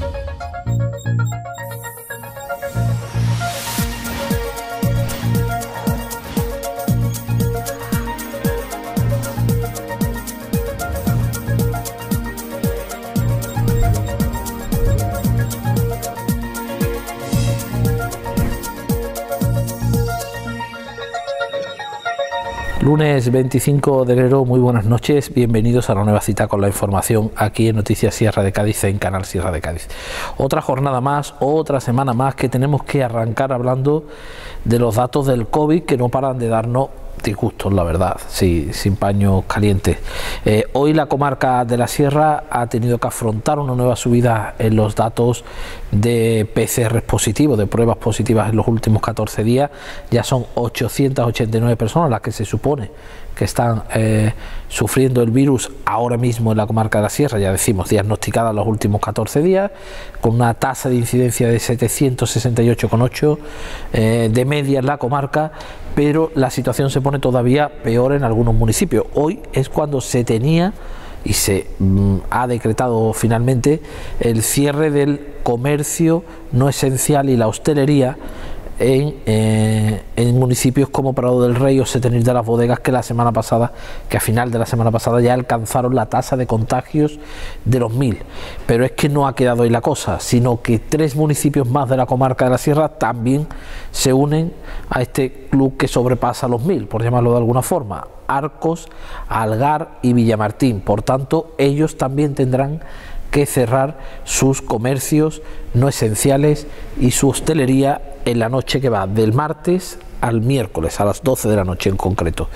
Thank you. Lunes 25 de enero, muy buenas noches, bienvenidos a la nueva cita con la información aquí en Noticias Sierra de Cádiz, en Canal Sierra de Cádiz. Otra jornada más, otra semana más que tenemos que arrancar hablando de los datos del COVID que no paran de darnos disgustos, la verdad, sí, sin paños calientes. Eh, hoy la comarca de la Sierra ha tenido que afrontar una nueva subida en los datos de PCR positivos, de pruebas positivas en los últimos 14 días. Ya son 889 personas las que se supone que están eh, sufriendo el virus ahora mismo en la comarca de la Sierra, ya decimos, diagnosticadas los últimos 14 días, con una tasa de incidencia de 768,8 eh, de media en la comarca, pero la situación se pone todavía peor en algunos municipios. Hoy es cuando se tenía y se mm, ha decretado finalmente el cierre del comercio no esencial y la hostelería eh, en, municipios como Prado del Rey o Setenil de las Bodegas que la semana pasada, que a final de la semana pasada ya alcanzaron la tasa de contagios de los mil. Pero es que no ha quedado ahí la cosa, sino que tres municipios más de la comarca de la Sierra también se unen a este club que sobrepasa los mil, por llamarlo de alguna forma. Arcos, Algar y Villamartín. Por tanto, ellos también tendrán que cerrar sus comercios no esenciales y su hostelería en la noche que va del martes al miércoles a las 12 de la noche en concreto.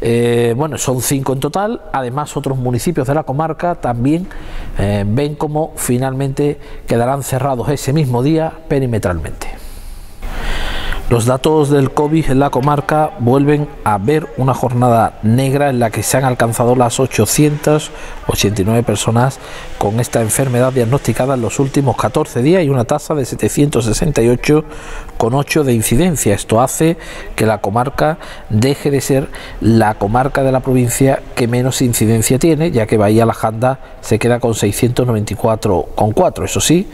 Eh, bueno, son cinco en total. Además, otros municipios de la comarca también eh, ven cómo finalmente quedarán cerrados ese mismo día perimetralmente. Los datos del COVID en la comarca vuelven a ver una jornada negra en la que se han alcanzado las 889 personas con esta enfermedad diagnosticada en los últimos 14 días y una tasa de 768,8 de incidencia. Esto hace que la comarca deje de ser la comarca de la provincia que menos incidencia tiene, ya que Bahía La Janda se queda con 694,4. Eso sí,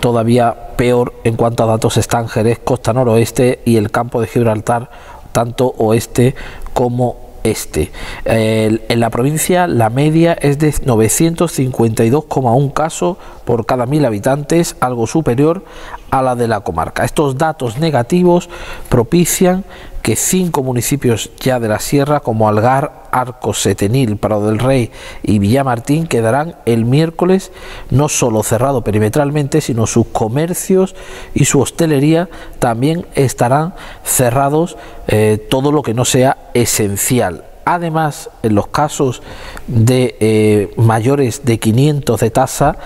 todavía peor en cuanto a datos están Jerez, costa noroeste y el campo de Gibraltar, tanto oeste como este. en la provincia la media es de 952,1 casos por cada mil habitantes, algo superior a la de la comarca. Estos datos negativos propician que cinco municipios ya de la sierra como Algar, Arcos, Setenil, Prado del Rey y Villamartín quedarán el miércoles no solo cerrado perimetralmente, sino sus comercios y su hostelería también estarán cerrados eh, todo lo que no sea esencial. Además, en los casos de eh, mayores de 500 de tasa,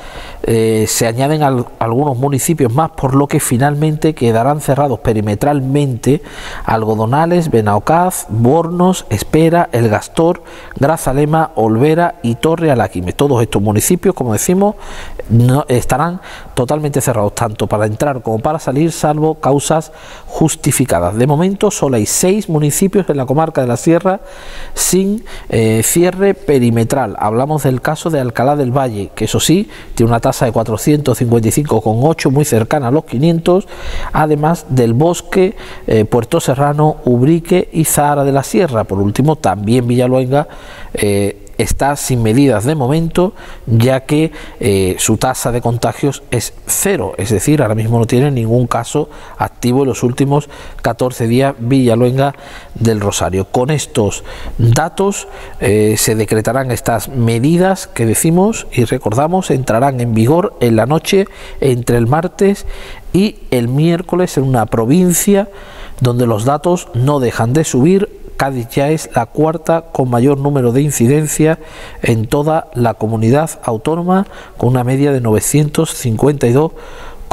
eh, se añaden algunos municipios más, por lo que finalmente quedarán cerrados perimetralmente Algodonales, Benaocaz, Bornos, Espera, El Gastor, Grazalema, Olvera y Torre Alaquime. Todos estos municipios, como decimos, no, estarán totalmente cerrados, tanto para entrar como para salir, salvo causas justificadas. De momento, solo hay seis municipios en la comarca de la Sierra sin eh, cierre perimetral. Hablamos del caso de Alcalá del Valle, que eso sí, tiene una tasa de 455,8, muy cercana a los 500, además del Bosque, eh, Puerto Serrano, Ubrique y Zahara de la Sierra. Por último, también Villaluenga. Eh, está sin medidas de momento, ya que eh, su tasa de contagios es cero, es decir, ahora mismo no tiene ningún caso activo en los últimos 14 días Villaluenga del Rosario. Con estos datos eh, se decretarán estas medidas que decimos y recordamos entrarán en vigor en la noche entre el martes y el miércoles en una provincia donde los datos no dejan de subir Cádiz ya es la cuarta con mayor número de incidencia en toda la comunidad autónoma, con una media de 952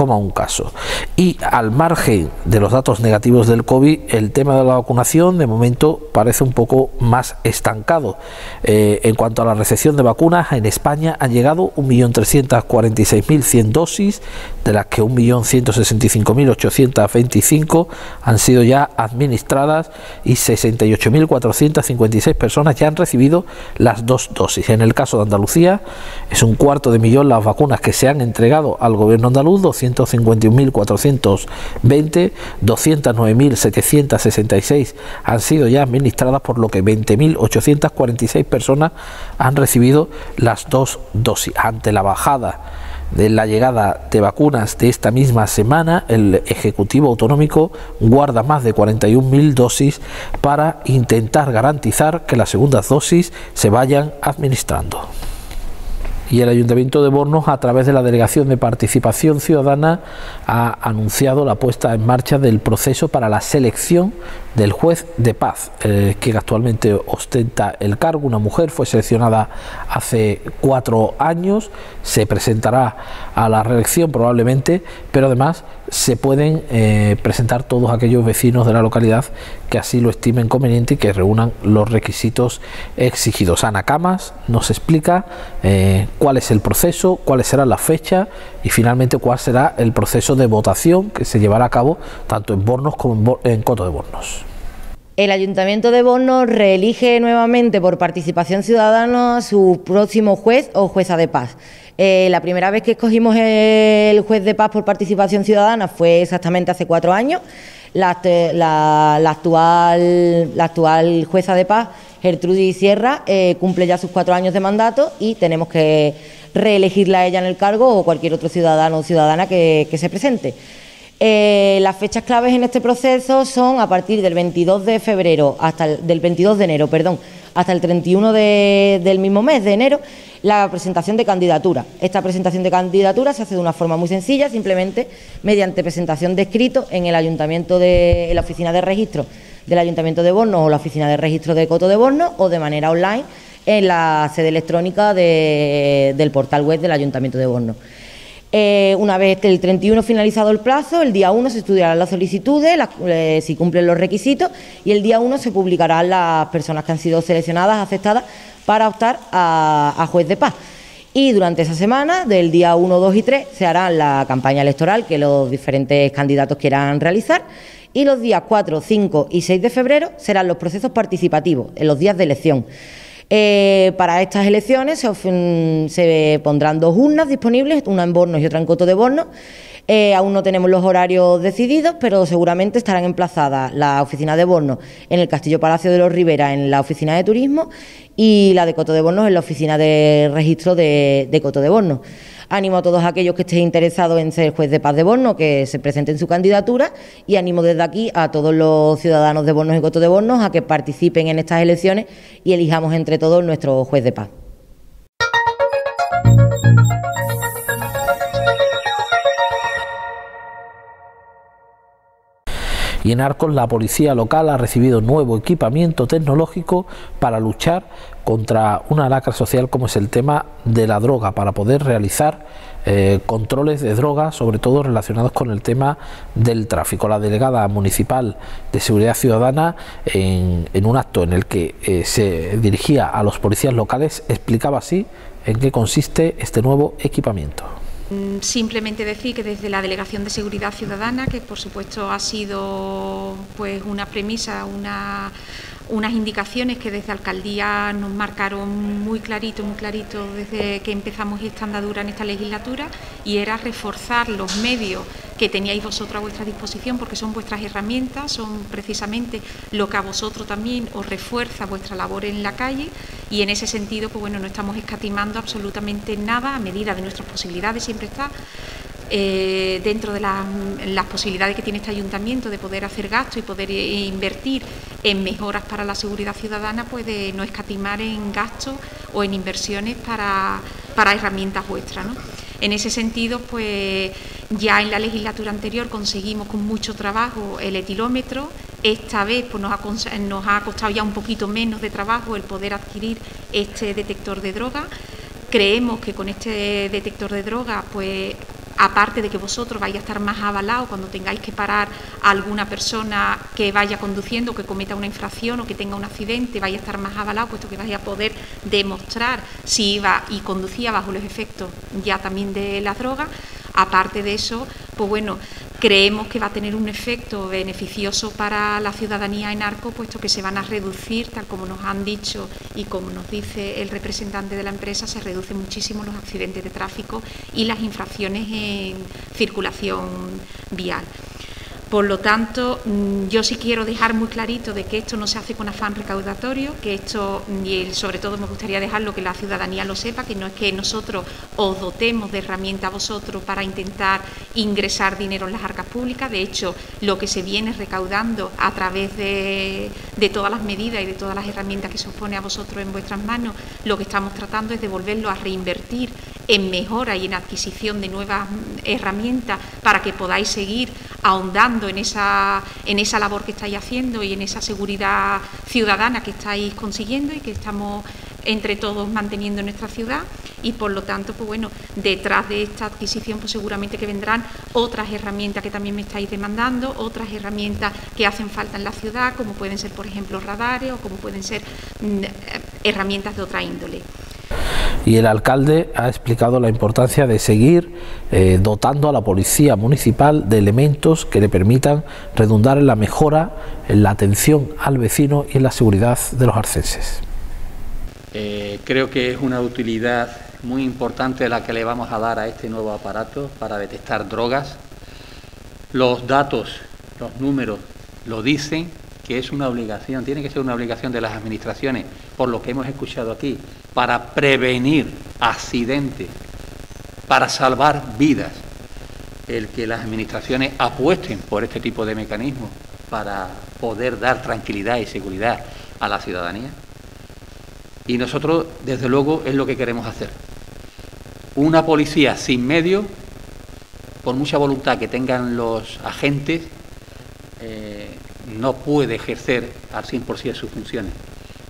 6,1 casos. Y al margen de los datos negativos del COVID, el tema de la vacunación de momento parece un poco más estancado. Eh, en cuanto a la recepción de vacunas, en España han llegado 1.346.100 dosis, de las que 1.165.825 han sido ya administradas y 68.456 personas ya han recibido las dos dosis. En el caso de Andalucía, es un cuarto de millón las vacunas que se han entregado al gobierno andaluz, 251.420, 209.766 han sido ya administradas, por lo que 20.846 personas han recibido las dos dosis. Ante la bajada de la llegada de vacunas de esta misma semana, el Ejecutivo Autonómico guarda más de 41.000 dosis para intentar garantizar que las segundas dosis se vayan administrando y el Ayuntamiento de Bornos, a través de la Delegación de Participación Ciudadana, ha anunciado la puesta en marcha del proceso para la selección del juez de paz, eh, que actualmente ostenta el cargo. Una mujer fue seleccionada hace cuatro años, se presentará a la reelección probablemente, pero además se pueden eh, presentar todos aquellos vecinos de la localidad que así lo estimen conveniente y que reúnan los requisitos exigidos. Ana Camas nos explica eh, cuál es el proceso, cuáles serán las fechas y finalmente cuál será el proceso de votación que se llevará a cabo tanto en Bornos como en Coto de Bornos. El Ayuntamiento de Bornos reelige nuevamente por participación ciudadana a su próximo juez o jueza de paz. Eh, la primera vez que escogimos el juez de paz por participación ciudadana fue exactamente hace cuatro años. La, actual, la actual jueza de paz Gertrudis Sierra eh, cumple ya sus cuatro años de mandato y tenemos que reelegirla a ella en el cargo o cualquier otro ciudadano o ciudadana que, se presente. Eh, las fechas claves en este proceso son a partir del 22 de febrero hasta el, del 22 de enero, perdón, hasta el 31 del mismo mes de enero la presentación de candidatura. Esta presentación de candidatura se hace de una forma muy sencilla, simplemente mediante presentación de escrito en el ayuntamiento de la oficina de registro del Ayuntamiento de Borno o la oficina de registro de Coto de Borno o de manera online en la sede electrónica del portal web del Ayuntamiento de Borno. Eh, una vez el 31 finalizado el plazo, el día 1 se estudiarán las solicitudes, eh, si cumplen los requisitos, y el día 1 se publicarán las personas que han sido seleccionadas, aceptadas, para optar a, a juez de paz. Y durante esa semana, del día 1, 2 y 3, se hará la campaña electoral que los diferentes candidatos quieran realizar y los días 4, 5 y 6 de febrero serán los procesos participativos, en los días de elección. Eh, para estas elecciones se, pondrán dos urnas disponibles, una en Bornos y otra en Coto de Bornos. Eh, aún no tenemos los horarios decididos, pero seguramente estarán emplazadas la oficina de Bornos en el Castillo Palacio de los Rivera, en la oficina de turismo, y la de Coto de Bornos en la oficina de registro de, de Coto de Bornos. Animo a todos aquellos que estén interesados en ser juez de paz de Borno que se presenten su candidatura y animo desde aquí a todos los ciudadanos de Bornos y Coto de Bornos a que participen en estas elecciones y elijamos entre todos nuestro juez de paz. Y en Arcos la policía local ha recibido nuevo equipamiento tecnológico para luchar contra una lacra social como es el tema de la droga, para poder realizar eh, controles de droga, sobre todo relacionados con el tema del tráfico. La delegada municipal de Seguridad Ciudadana, en, un acto en el que eh, se dirigía a los policías locales, explicaba así en qué consiste este nuevo equipamiento. Mm, simplemente decir que desde la Delegación de Seguridad Ciudadana, que por supuesto ha sido pues una premisa, una unas indicaciones que desde Alcaldía nos marcaron muy clarito, muy clarito desde que empezamos esta andadura en esta legislatura y era reforzar los medios que teníais vosotros a vuestra disposición porque son vuestras herramientas, son precisamente lo que a vosotros también os refuerza vuestra labor en la calle y en ese sentido pues bueno, no estamos escatimando absolutamente nada a medida de nuestras posibilidades, siempre está eh, dentro de las posibilidades que tiene este ayuntamiento de poder hacer gasto y poder eh, invertir en mejoras para la seguridad ciudadana, pues de no escatimar en gastos o en inversiones para, herramientas vuestras. En ese sentido, pues ya en la legislatura anterior conseguimos con mucho trabajo el etilómetro. Esta vez pues, nos, ha, nos ha costado ya un poquito menos de trabajo el poder adquirir este detector de droga. Creemos que con este detector de droga pues aparte de que vosotros vais a estar más avalados cuando tengáis que parar a alguna persona que vaya conduciendo, que cometa una infracción o que tenga un accidente, vais a estar más avalados, puesto que vais a poder demostrar si iba y conducía bajo los efectos ya también de las drogas. Aparte de eso, pues bueno, creemos que va a tener un efecto beneficioso para la ciudadanía en Arco, puesto que se van a reducir, tal como nos han dicho y como nos dice el representante de la empresa, se reducen muchísimo los accidentes de tráfico y las infracciones en circulación vial. Por lo tanto, mm, yo sí quiero dejar muy clarito de que esto no se hace con afán recaudatorio, que esto, y sobre todo me gustaría dejarlo que la ciudadanía lo sepa, que no es que nosotros os dotemos de herramientas a vosotros para intentar ingresar dinero en las arcas públicas. De hecho, lo que se viene recaudando a través de, de todas las medidas y de todas las herramientas que se os pone a vosotros en vuestras manos, lo que estamos tratando es de volverlo a reinvertir en mejora y en adquisición de nuevas herramientas para que podáis seguir ahondando en esa, en esa labor que estáis haciendo y en esa seguridad ciudadana que estáis consiguiendo y que estamos entre todos manteniendo en nuestra ciudad. Y por lo tanto, pues bueno, detrás de esta adquisición pues seguramente que vendrán otras herramientas que también me estáis demandando, otras herramientas que hacen falta en la ciudad, como pueden ser, por ejemplo, radares o como pueden ser mm, herramientas de otra índole y el alcalde ha explicado la importancia de seguir eh, dotando a la policía municipal de elementos que le permitan redundar en la mejora, en la atención al vecino y en la seguridad de los arcenses. Eh, creo que es una utilidad muy importante la que le vamos a dar a este nuevo aparato para detectar drogas. Los datos, los números lo dicen que es una obligación, tiene que ser una obligación de las administraciones, por lo que hemos escuchado aquí, para prevenir accidentes, para salvar vidas, el que las administraciones apuesten por este tipo de mecanismos para poder dar tranquilidad y seguridad a la ciudadanía. Y nosotros, desde luego, es lo que queremos hacer. Una policía sin medios, por mucha voluntad que tengan los agentes, eh, no puede ejercer al 100% sus funciones.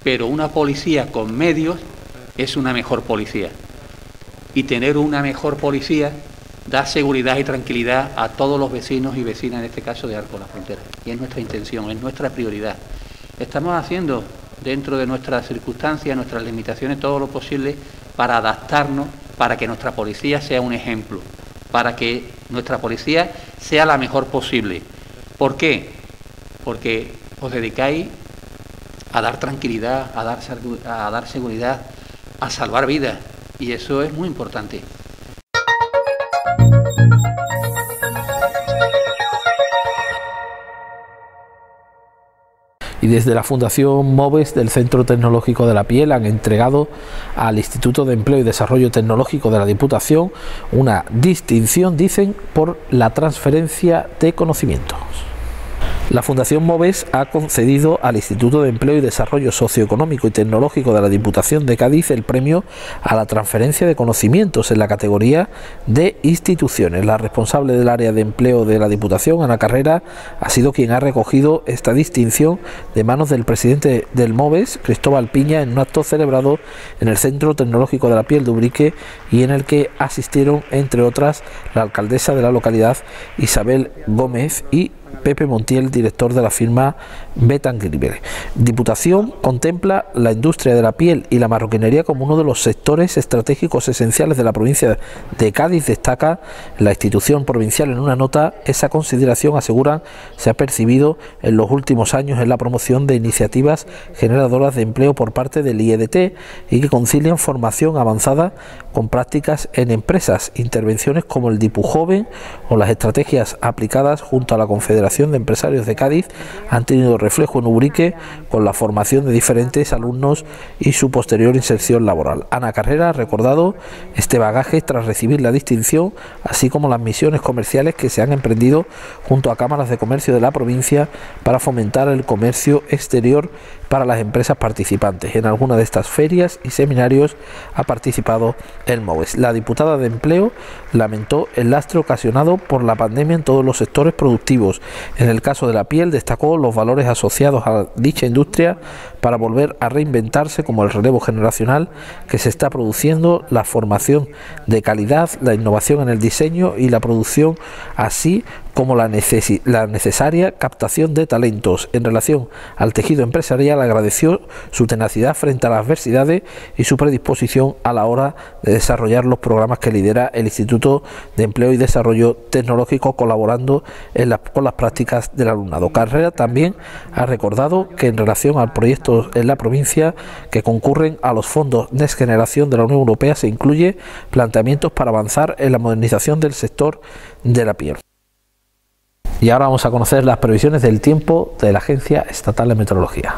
Pero una policía con medios es una mejor policía. Y tener una mejor policía da seguridad y tranquilidad a todos los vecinos y vecinas, en este caso de Arco de la Frontera. Y es nuestra intención, es nuestra prioridad. Estamos haciendo dentro de nuestras circunstancias, nuestras limitaciones, todo lo posible para adaptarnos, para que nuestra policía sea un ejemplo, para que nuestra policía sea la mejor posible. ¿Por qué? Porque os dedicáis a dar tranquilidad, a dar, seguridad, a salvar vidas y eso es muy importante. y desde la Fundación MOVES del Centro Tecnológico de la Piel han entregado al Instituto de Empleo y Desarrollo Tecnológico de la Diputación una distinción, dicen, por la transferencia de conocimientos. La Fundación MOVES ha concedido al Instituto de Empleo y Desarrollo Socioeconómico y Tecnológico de la Diputación de Cádiz el premio a la transferencia de conocimientos en la categoría de instituciones. La responsable del área de empleo de la Diputación, Ana Carrera, ha sido quien ha recogido esta distinción de manos del presidente del MOVES, Cristóbal Piña, en un acto celebrado en el Centro Tecnológico de la Piel de Ubrique y en el que asistieron, entre otras, la alcaldesa de la localidad, Isabel Gómez, y Pepe Montiel, director de la firma Betangribel. Diputación contempla la industria de la piel y la marroquinería como uno de los sectores estratégicos esenciales de la provincia de Cádiz. Destaca la institución provincial en una nota. Esa consideración, aseguran, se ha percibido en los últimos años en la promoción de iniciativas generadoras de empleo por parte del IEDT y que concilian formación avanzada con prácticas en empresas, intervenciones como el DIPU Joven o las estrategias aplicadas junto a la Confederación de Empresarios de Cádiz han tenido reflejo en Ubrique con la formación de diferentes alumnos y su posterior inserción laboral. Ana Carrera ha recordado este bagaje tras recibir la distinción, así como las misiones comerciales que se han emprendido junto a cámaras de comercio de la provincia para fomentar el comercio exterior para las empresas participantes. En alguna de estas ferias y seminarios ha participado el MOVES. La diputada de Empleo lamentó el lastre ocasionado por la pandemia en todos los sectores productivos En el caso de la piel destacó los valores asociados a dicha industria para volver a reinventarse como el relevo generacional que se está produciendo, la formación de calidad, la innovación en el diseño y la producción, así como la, la, necesaria captación de talentos. En relación al tejido empresarial agradeció su tenacidad frente a las adversidades y su predisposición a la hora de desarrollar los programas que lidera el Instituto de Empleo y Desarrollo Tecnológico colaborando con las prácticas del alumnado. Carrera también ha recordado que en relación al proyecto en la provincia que concurren a los fondos Next Generación de la Unión Europea se incluye planteamientos para avanzar en la modernización del sector de la piel. Y ahora vamos a conocer las previsiones del tiempo de la Agencia Estatal de Meteorología.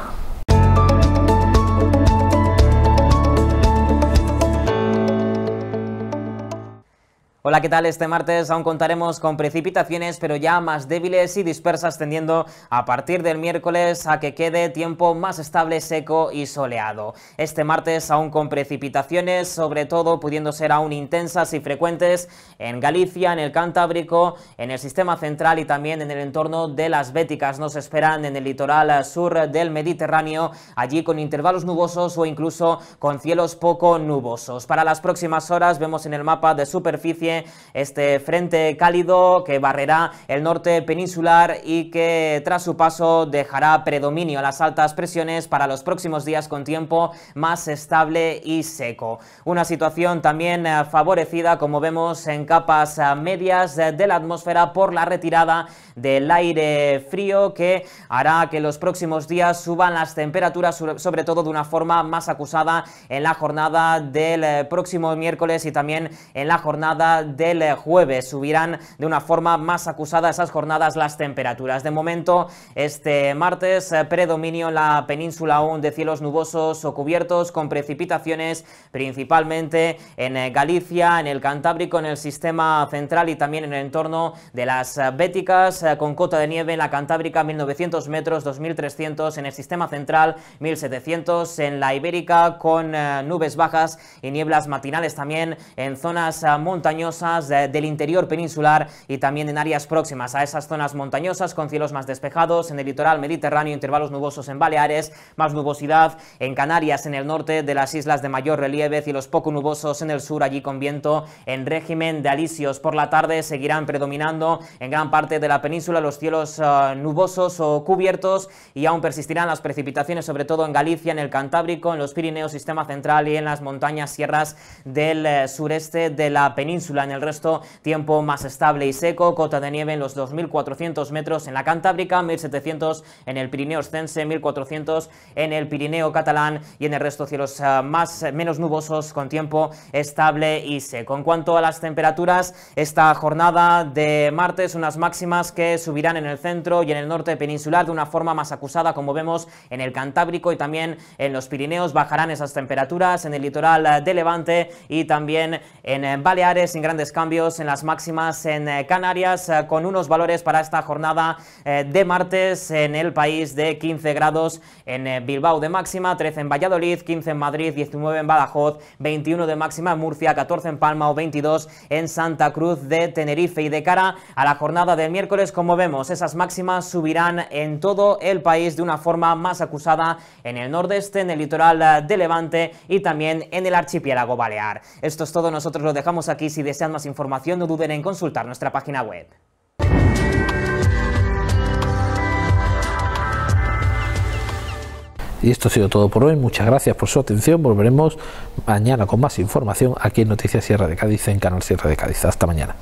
Hola, ¿qué tal? Este martes aún contaremos con precipitaciones, pero ya más débiles y dispersas, tendiendo a partir del miércoles a que quede tiempo más estable, seco y soleado. Este martes aún con precipitaciones, sobre todo pudiendo ser aún intensas y frecuentes en Galicia, en el Cantábrico, en el sistema central y también en el entorno de las Béticas. Nos esperan en el litoral sur del Mediterráneo, allí con intervalos nubosos o incluso con cielos poco nubosos. Para las próximas horas vemos en el mapa de superficie este frente cálido que barrerá el norte peninsular y que tras su paso dejará predominio a las altas presiones para los próximos días con tiempo más estable y seco. Una situación también eh, favorecida, como vemos, en capas eh, medias de la atmósfera por la retirada del aire frío que hará que los próximos días suban las temperaturas, sobre todo de una forma más acusada en la jornada del eh, próximo miércoles y también en la jornada del eh, jueves. Subirán de una forma más acusada esas jornadas las temperaturas. De momento, este martes, eh, predominio en la península aún de cielos nubosos o cubiertos con precipitaciones, principalmente en eh, Galicia, en el Cantábrico, en el sistema central y también en el entorno de las Béticas, con cota de nieve en la Cantábrica 1900 metros, 2300 en el sistema central, 1700 en la Ibérica, con nubes bajas y nieblas matinales también en zonas montañosas del interior peninsular y también en áreas próximas a esas zonas montañosas con cielos más despejados, en el litoral mediterráneo intervalos nubosos en Baleares, más nubosidad en Canarias, en el norte de las islas de mayor relieve, cielos poco nubosos en el sur, allí con viento en régimen de alisios. Por la tarde seguirán predominando en gran parte de la península los cielos eh, nubosos o cubiertos y aún persistirán las precipitaciones, sobre todo en Galicia, en el Cantábrico, en los Pirineos, sistema central y en las montañas sierras del eh, sureste de la península en el resto tiempo más estable y seco, cota de nieve en los 2.400 metros en la Cantábrica, 1.700 en el Pirineo Ostense, 1.400 en el Pirineo Catalán y en el resto cielos eh, más, menos nubosos con tiempo estable y seco. En cuanto a las temperaturas, esta jornada de martes, unas máximas que subirán en el centro y en el norte peninsular de una forma más acusada, como vemos en el Cantábrico y también en los Pirineos, bajarán esas temperaturas en el litoral de Levante y también en Baleares, en grandes cambios en las máximas en eh, Canarias, eh, con unos valores para esta jornada eh, de martes en el país de 15 grados en Bilbao de máxima, 13 en Valladolid, 15 en Madrid, 19 en Badajoz, 21 de máxima en Murcia, 14 en Palma o 22 en Santa Cruz de Tenerife. Y de cara a la jornada del miércoles, como vemos, esas máximas subirán en todo el país de una forma más acusada en el nordeste, en el litoral de Levante y también en el archipiélago balear. Esto es todo, nosotros lo dejamos aquí. Si desean más información, no duden en consultar nuestra página web. Y esto ha sido todo por hoy. Muchas gracias por su atención. Volveremos mañana con más información aquí en Noticias Sierra de Cádiz, en Canal Sierra de Cádiz. Hasta mañana.